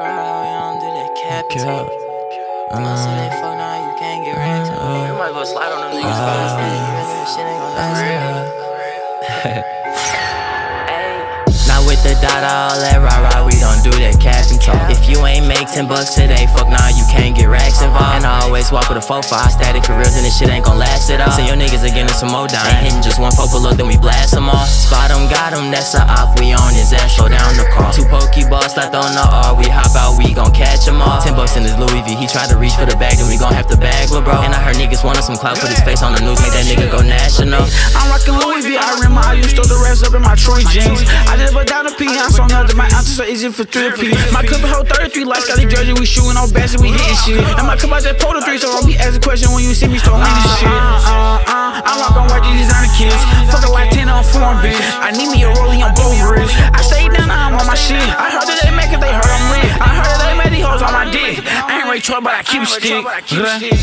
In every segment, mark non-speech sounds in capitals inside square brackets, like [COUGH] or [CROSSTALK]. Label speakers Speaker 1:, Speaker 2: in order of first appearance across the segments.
Speaker 1: cap
Speaker 2: Cap.
Speaker 1: talk. Most of that fuck now, can't get racks.
Speaker 2: Uh,
Speaker 1: You might go slide on them niggas.
Speaker 2: uh,
Speaker 1: fast. That shit ain't gonna last. [LAUGHS]
Speaker 2: Not with the dot, all that rah rah, you ain't make 10 bucks today, fuck nah, you can't get racks involved. And I always walk with a 4-5 static careers, and this shit ain't gon' last it all. Send your niggas again in some more down. Ain't hitting just one pull up, then we blast them all. Spot them, got them, that's a op, we on his ass, slow down the car. Two pokeballs slapped on the R, we hop out, we gon' catch them all. 10 bucks in his Louis V, he tried to reach for the bag, then we gon' have to bag, lil' bro. And I heard niggas wanted some clout, put his face on the news, make that nigga go national.
Speaker 3: I'm rockin' Louis V. I rim I used to the rest up in my Troy jeans. I just put down a peon, so nothing my ounces are easy for three piece. My cup hold 33 like Scotty Jersey, we shooting all bats and we hitting shit. And my cup I just pulled a three, so I'll be asking questions when you see me start leaning shit. Uh, uh, uh, I'm rockin' white designer kids. Fuck a like 10 on form, bitch. I need me a rollie on both wrists. I stay down, I'm on my shit. I ain't but I keep a stick.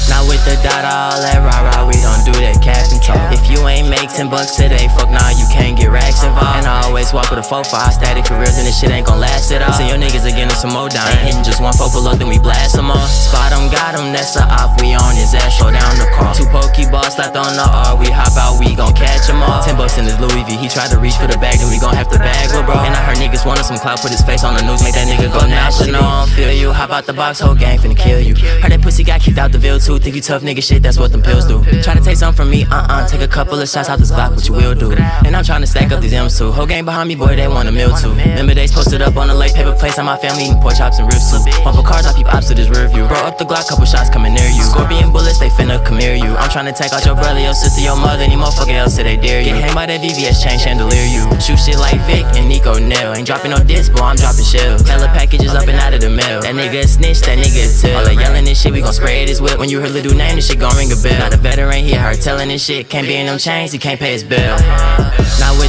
Speaker 2: Not with the dot, all that rah rah, we don't do that cap and talk. If you ain't make 10 bucks today, fuck nah, you can't get racks involved. And I always walk with a 4-5 static careers, and this shit ain't gon' last it all. See your niggas again in some more down. Ain't hitting just one four pull up, then we blast them all. Spot them, got them, that's a op, we on his ass, slow down the car. Two pokeballs slapped on the R, we hop out, we gon' catch 10 bucks in his Louis V, he tried to reach for the bag, then we gon' have to bag, bro. And I heard niggas wanted some clout, put his face on the news, make that nigga go national. I don't feel you, hop out the box, whole gang finna kill you. Heard that pussy got kicked out the Ville too, think you tough nigga shit, that's what them pills do. Try to take something from me, uh uh, take a couple of shots out this block, what you will do. And I'm trying to stack up these M's too. Whole gang behind me, boy, they want a meal too. Remember they posted up on the lake paper place on my family eating pork chops and ribs too. Bumper cars, I peep ops to this rear view. Bro, up the Glock, couple shots coming near you. Scorpion bullets, they finna come near you. I'm trying to take out your brother, your sister, your mother, any motherfucker else say they dare you. Get hanged by that VVS chain chandelier you. Shoot shit like Vic and Nico Nell. Ain't dropping no disc, boy, I'm dropping shells. Hella packages up and out of the mail. That nigga snitch, that nigga a. All that yelling this shit, we gon' spray it his whip. When you hear Lil name, this shit gon' ring a bell. Not a veteran, he heard telling this shit. Can't be in them chains, he can't pay his bill.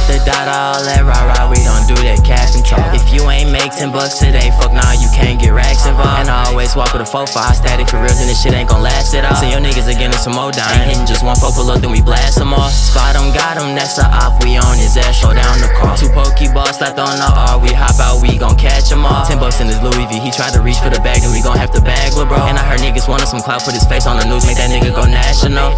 Speaker 2: The dot, all that rah rah, we don't do that cap and talk. If you ain't make 10 bucks today, fuck nah, you can't get racks involved. And I always walk with a 4-5 static careers, and this shit ain't gon' last it all. Send your niggas again in some more. Ain't hitting just one four pull up, then we blast them all. Spot them, got them, that's a op, we on his ass, slow down the car. Two pokeballs slapped on the R, we hop out, we gon' catch them all. 10 bucks in his Louis V, he tried to reach for the bag, then we gon' have to bag, bro. And I heard niggas wanted some clout, put his face on the news, make that nigga go national.